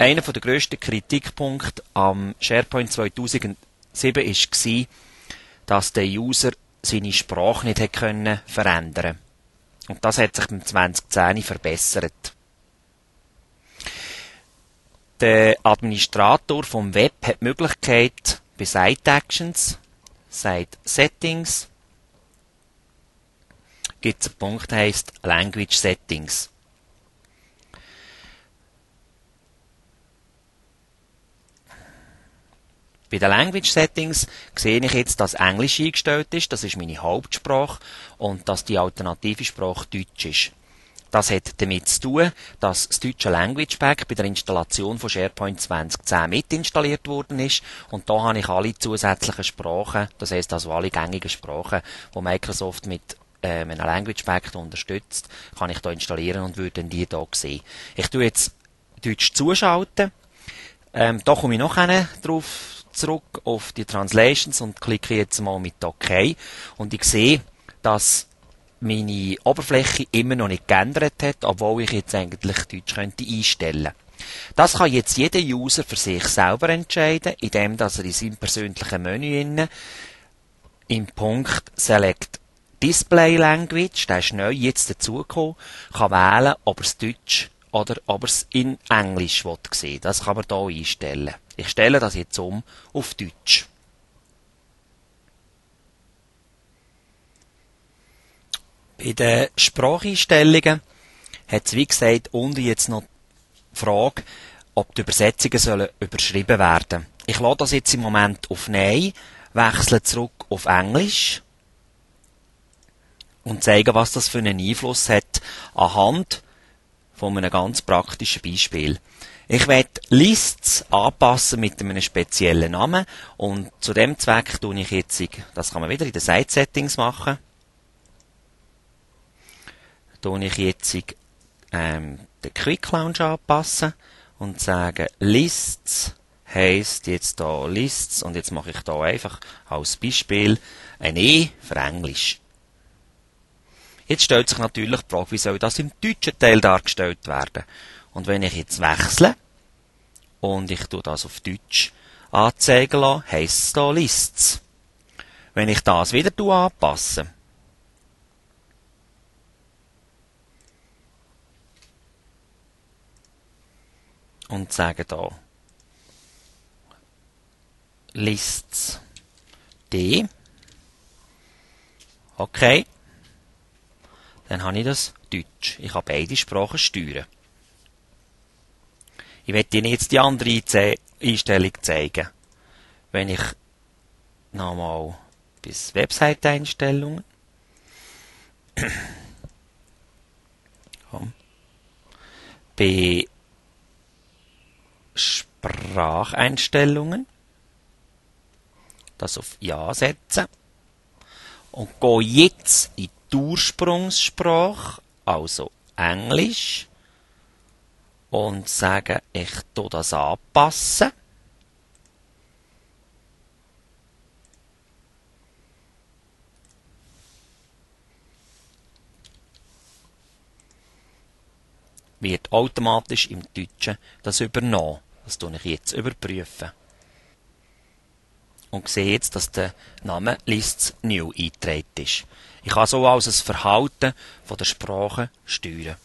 einer der grössten Kritikpunkte am SharePoint 2007 war, dass der User seine Sprache nicht hätte können verändern Und das hat sich im 2010 verbessert. Der Administrator vom Web hat die Möglichkeit, bei Site Actions, Site Settings, gibt es einen Punkt, der heisst Language Settings. Bei den Language Settings sehe ich jetzt, dass Englisch eingestellt ist, das ist meine Hauptsprache, und dass die alternative Sprache Deutsch ist. Das hat damit zu tun, dass das deutsche Language Pack bei der Installation von SharePoint 2010 mitinstalliert worden ist. Und da habe ich alle zusätzlichen Sprachen, das heisst also alle gängigen Sprachen, die Microsoft mit äh, einem Language Pack unterstützt, kann ich da installieren und würde dann die hier sehen. Ich tue jetzt Deutsch zuschalten. Ähm, da komme ich noch drauf zurück auf die Translations und klicke jetzt mal mit OK. Und ich sehe, dass meine Oberfläche immer noch nicht geändert hat, obwohl ich jetzt eigentlich Deutsch könnte einstellen Das kann jetzt jeder User für sich selber entscheiden, indem dass er in seinem persönlichen Menü inne im Punkt Select Display Language, der ist neu jetzt dazugekommen, kann wählen, ob er es Deutsch oder ob er es in Englisch sehen Das kann man hier einstellen. Ich stelle das jetzt um auf Deutsch. Bei den Spracheinstellungen hat es, wie gesagt, unten jetzt noch die Frage, ob die Übersetzungen sollen überschrieben werden. Ich lade das jetzt im Moment auf Nein, wechsle zurück auf Englisch und zeige, was das für einen Einfluss hat anhand von einem ganz praktischen Beispiel. Ich werde Lists anpassen mit einem speziellen Namen und zu dem Zweck tue ich jetzt, das kann man wieder in den Site Settings machen, tue ich jetzt ähm, den Quick Launch anpassen und sage Lists heisst jetzt da Lists und jetzt mache ich da einfach als Beispiel ein E für Englisch. Jetzt stellt sich natürlich die Frage, wie soll das im deutschen Teil dargestellt werden? Und wenn ich jetzt wechsle und ich tue das auf Deutsch anzeigen lasse, heisst es hier Lists. Wenn ich das wieder anpasse, und sage da Lists D. Okay dann habe ich das Deutsch. Ich habe beide Sprachen steuern. Ich werde Ihnen jetzt die andere Einstellung zeigen. Wenn ich nochmal bis Website-Einstellungen bei Spracheinstellungen das auf Ja setzen und gehe jetzt in Ursprungssprache, also Englisch, und sage, ich tu das anpassen. wird automatisch im Deutschen das übernommen. Das tue ich jetzt überprüfen. Und sehe jetzt, dass der Name Lists New eingetragen ist. Ich kann so also das Verhalten der Sprache steuern.